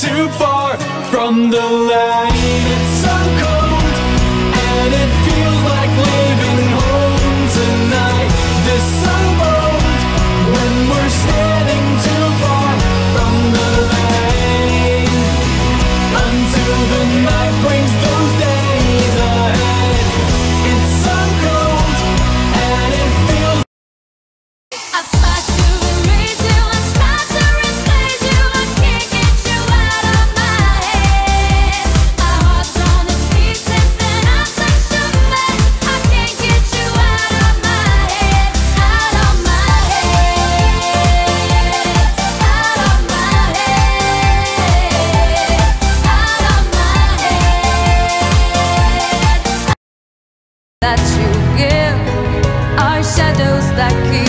too far from the light shadows that keep